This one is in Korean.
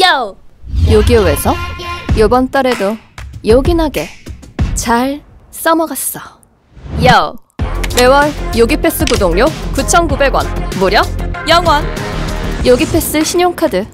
요! 요기요에서 요번 달에도 요긴하게 잘 써먹었어. 요! 매월 요기패스 구독료 9,900원 무려 0원. 요기패스 신용카드